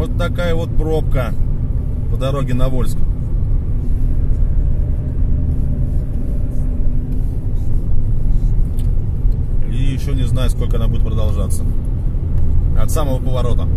Вот такая вот пробка по дороге на Вольск. И еще не знаю, сколько она будет продолжаться. От самого поворота.